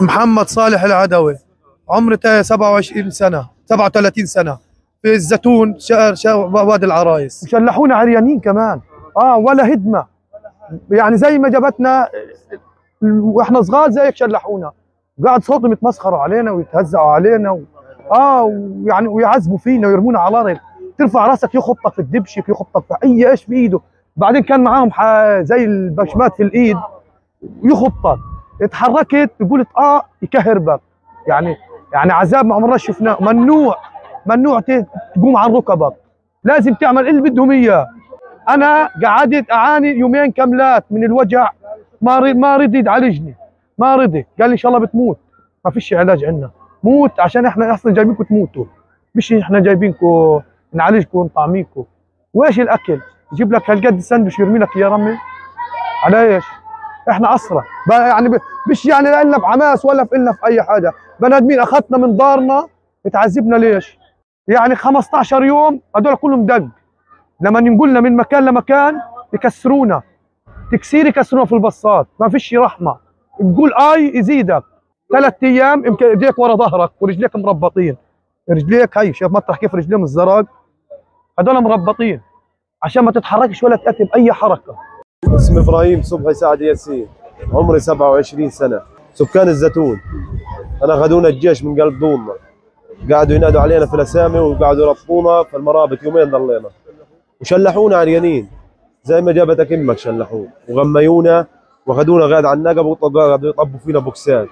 محمد صالح العدوي. عمري تا- 27 سنة 37 سنة. في الزيتون شهر وادي العرايس. شلحونا عريانين كمان. آه ولا هدمة. يعني زي ما جابتنا وإحنا صغار زيك شلحونا قاعد صوتهم يتمسخروا علينا ويتهزقوا علينا و... آه ويعني ويعذبوا فينا ويرمونا على الأرض. ترفع راسك يخبطك في الدبشك يخبطك في أي إيش في ايده بعدين كان معاهم. زي البشمات في الإيد. يخبطك اتحركت تقول آه يكهربك يعني يعني عذاب ما عمرنا شفناه. ممنوع. ممنوع تقوم عن ركبك لازم تعمل اللي بدهم إياه. أنا قعدت أعاني يومين كاملات من الوجع. ما ما رضي يعالجني. ما رضي. قال لي إن شاء الله بتموت. ما فيش علاج عندنا. موت عشان إحنا أصلا جايبينكم تموتوا. مش إحنا جايبينكم نعالجكم ونطعميكم. وإيش الأكل؟ يجيب لك هالقد سندويش يرمي لك يا رمي. على إيش؟ إحنا اسرى يعني مش يعني لا لنا بحماس ولا في لنا في أي حاجة. بني آدمين أخذنا من دارنا تعذبنا ليش؟ يعني 15 يوم هذول كلهم دق. لما نقولنا من مكان لمكان يكسرونا. تكسير يكسرونا في البصات ما فيش رحمة. تقول آي يزيدك. ثلاث أيام يمكن ايديك ورا ظهرك ورجليك مربطين. رجليك هي شوف مطرح كيف رجليهم الزرق هذول مربطين. عشان ما تتحركش ولا تأتي بأي حركة. اسمي إبراهيم صبحي سعد ياسين. عمري 27 سنة. سكان الزيتون. أنا خذونا الجيش من قلب دوننا قعدوا ينادوا علينا في الأسامي وقعدوا يربطونا في المرابط يومين ضلينا. وشلحونا عريانين زي ما جابتك أمك شلحونا وغميونا واخذونا قاعد على النقب وقعدوا يطبوا فينا بوكسات.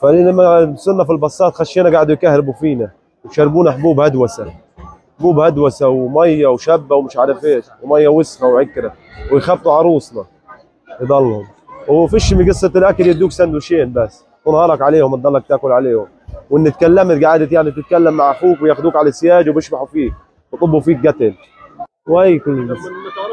فلما وصلنا في البصات خشينا قعدوا يكهربوا فينا. وشربونا حبوب هدوسة. حبوب هدوسة ومية وشبة ومش عارف إيش ومية وسخة وعكره ويخبطوا عروسنا. يضلهم. وفيش من قصة الأكل يدوك سندوتشين بس. ونهارك عليهم تضلك تاكل عليهم. وإن تكلمت قعدت يعني تتكلم مع أخوك وياخذوك على السياج وبيشبحوا فيك ويطبوا فيك قتل. وهي كل ما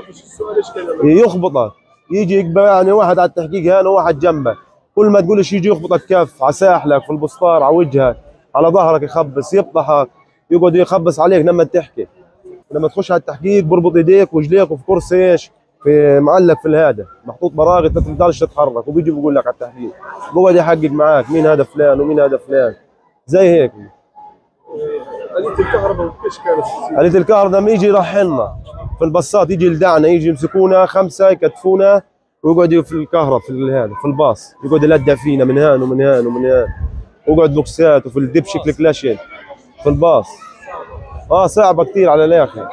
السؤال إيش يخبطك. يجي يعني واحد على التحقيق هنا وواحد جنبك كل ما تقول إيش يجي يخبطك كف على ساحلك في البسطار على وجهك على ظهرك يخبص يفضحك يقعد يخبص عليك لما تحكي. لما تخش على التحقيق بربط إيديك ورجليك وفي كرسي إيش؟ في معلق في الهذا محطوط براغي أنت ما تقدرش تتحرك. وبيجي بيقول لك على التحقيق بقعد يحقق معاك. مين هذا فلان ومين هذا فلان؟ زي هيك. آلية الكهرباء إيش كانت؟ آلية الكهرباء لما يجي يرحلنا. في الباصات يجي يلدعنا يجي يمسكونا خمسة يكتفونا ويقعدوا في الكهرباء في هذا في الباص. يقعد يلدع فينا من هان ومن هان ومن هان. ويقعد بوكسات وفي الدبشك الكلاشين في الباص. آه صعبة كثير على الآخر